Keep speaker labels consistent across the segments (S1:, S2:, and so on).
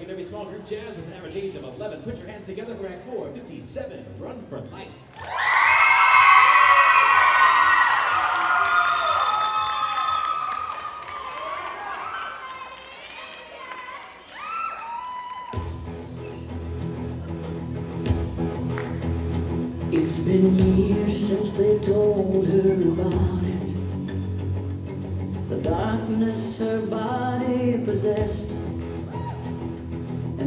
S1: secondary small group jazz with an average age of 11. Put your hands together for Act 4, 57, Run for Life.
S2: It's been years since they told her about it. The darkness her body possessed.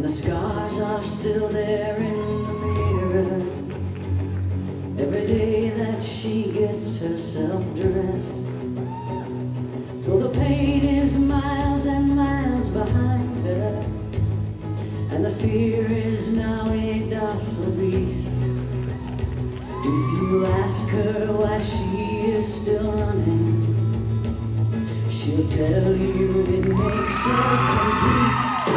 S2: The scars are still there in the mirror. Every day that she gets herself dressed. Though the pain is miles and miles behind her. And the fear is now a docile beast. If you ask her why she is still running, she'll tell you it makes her complete.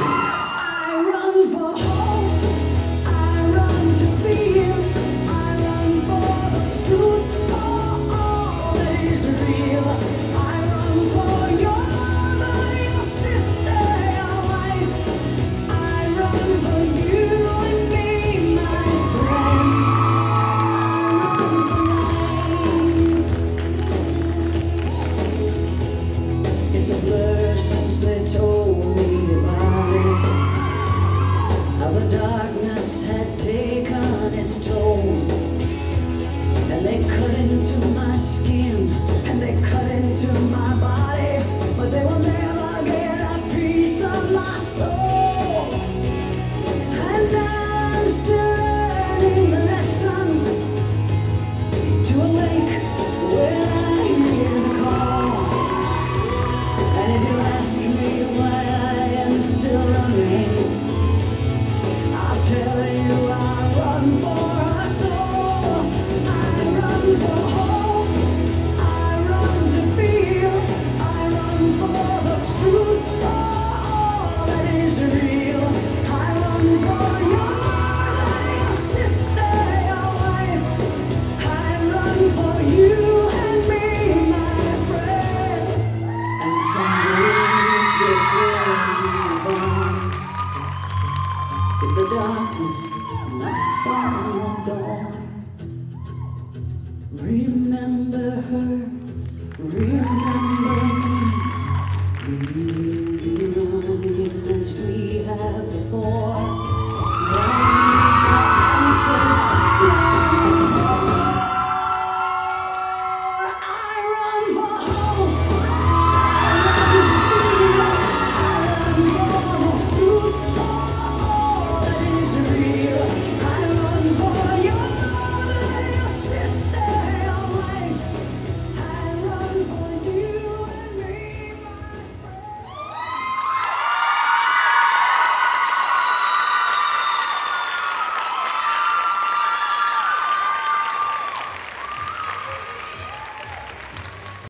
S2: telling last I saw her dawn. Remember her